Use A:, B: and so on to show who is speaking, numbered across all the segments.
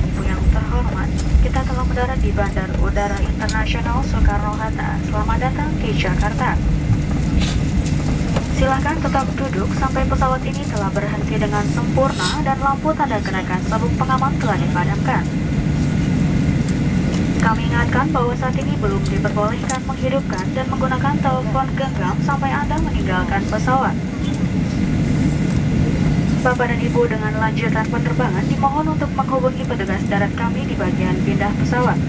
A: dan Ibu yang terhormat, kita telah mendarat di Bandar Udara Internasional Soekarno-Hatta. Selamat datang di Jakarta. Silahkan tetap duduk sampai pesawat ini telah berhenti dengan sempurna dan lampu tanda kenaikan sabuk pengaman telah dipadamkan. Kami ingatkan bahwa saat ini belum diperbolehkan menghidupkan dan menggunakan telepon genggam sampai Anda meninggalkan pesawat. Bapak dan Ibu dengan lanjutan penerbangan dimohon untuk menghubungi petugas darat kami di bagian pindah pesawat.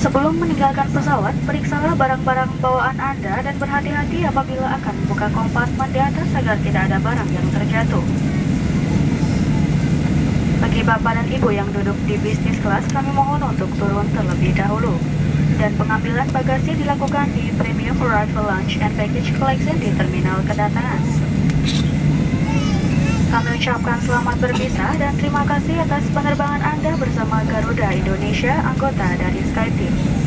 A: Sebelum meninggalkan pesawat, periksalah barang-barang bawaan Anda dan berhati-hati apabila akan membuka kompartemen di atas agar tidak ada barang yang terjatuh. Bagi Bapak dan Ibu yang duduk di bisnis kelas, kami mohon untuk turun terlebih dahulu dan pengambilan bagasi dilakukan di Premium Arrival Lounge and Package Collection di terminal kedatangan. Kami ucapkan selamat berpisah dan terima kasih atas penerbangan Anda bersama Garuda Indonesia, anggota dari SkyTeam.